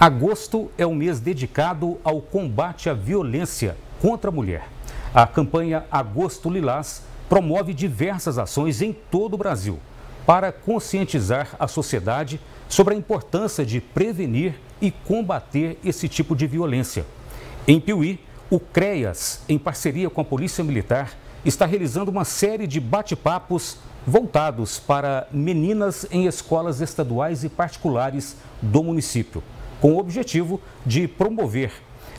Agosto é um mês dedicado ao combate à violência contra a mulher. A campanha Agosto Lilás promove diversas ações em todo o Brasil para conscientizar a sociedade sobre a importância de prevenir e combater esse tipo de violência. Em Piuí, o CREAS, em parceria com a Polícia Militar, está realizando uma série de bate-papos voltados para meninas em escolas estaduais e particulares do município com o objetivo de promover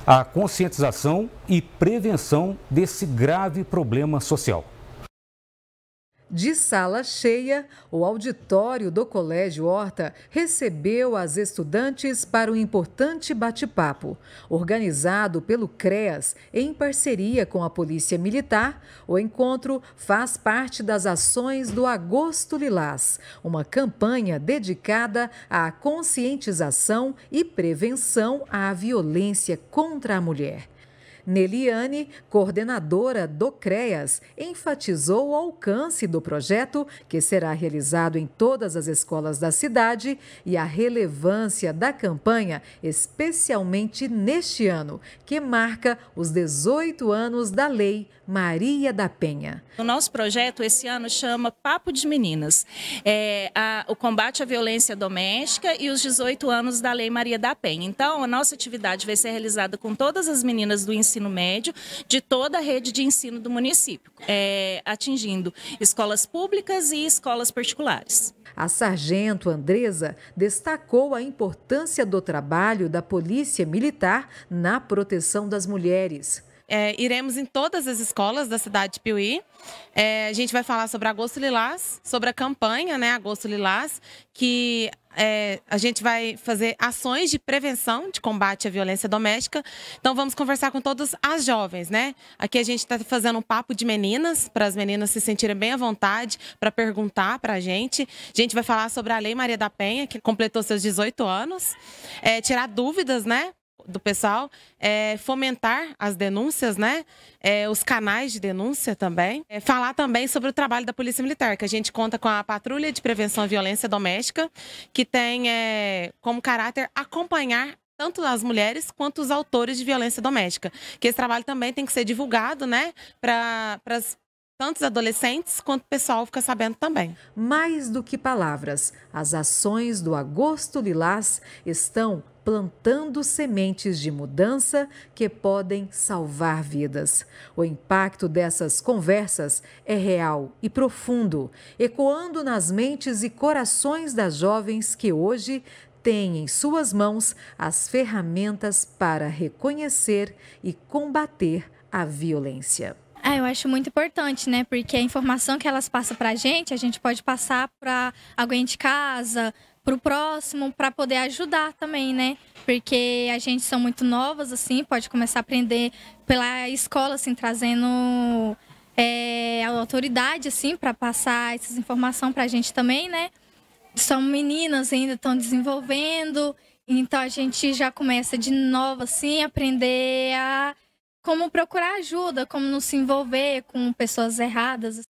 a conscientização e prevenção desse grave problema social. De sala cheia, o auditório do Colégio Horta recebeu as estudantes para um importante bate-papo. Organizado pelo CREAS em parceria com a Polícia Militar, o encontro faz parte das ações do Agosto Lilás, uma campanha dedicada à conscientização e prevenção à violência contra a mulher. Neliane, coordenadora do CREAS, enfatizou o alcance do projeto, que será realizado em todas as escolas da cidade, e a relevância da campanha, especialmente neste ano, que marca os 18 anos da Lei Maria da Penha. O nosso projeto esse ano chama Papo de Meninas. É, a, o combate à violência doméstica e os 18 anos da Lei Maria da Penha. Então, a nossa atividade vai ser realizada com todas as meninas do ensino médio de toda a rede de ensino do município, é, atingindo escolas públicas e escolas particulares. A sargento Andresa destacou a importância do trabalho da Polícia Militar na proteção das mulheres. É, iremos em todas as escolas da cidade de Piuí. É, a gente vai falar sobre Agosto Lilás, sobre a campanha né, Agosto Lilás, que é, a gente vai fazer ações de prevenção de combate à violência doméstica. Então vamos conversar com todas as jovens, né? Aqui a gente está fazendo um papo de meninas, para as meninas se sentirem bem à vontade para perguntar para a gente. A gente vai falar sobre a Lei Maria da Penha, que completou seus 18 anos. É, tirar dúvidas, né? Do pessoal, é, fomentar as denúncias, né? É, os canais de denúncia também. É, falar também sobre o trabalho da Polícia Militar, que a gente conta com a Patrulha de Prevenção à Violência Doméstica, que tem é, como caráter acompanhar tanto as mulheres quanto os autores de violência doméstica. Que esse trabalho também tem que ser divulgado, né, para tantos adolescentes quanto o pessoal fica sabendo também. Mais do que palavras, as ações do Agosto Lilás estão plantando sementes de mudança que podem salvar vidas. O impacto dessas conversas é real e profundo, ecoando nas mentes e corações das jovens que hoje têm em suas mãos as ferramentas para reconhecer e combater a violência. Ah, eu acho muito importante, né? Porque a informação que elas passam para a gente, a gente pode passar para alguém de casa, para o próximo, para poder ajudar também, né? Porque a gente são muito novas, assim, pode começar a aprender pela escola, assim, trazendo é, a autoridade, assim, para passar essas informações para a gente também, né? São meninas ainda estão desenvolvendo, então a gente já começa de novo, assim, aprender a como procurar ajuda, como não se envolver com pessoas erradas.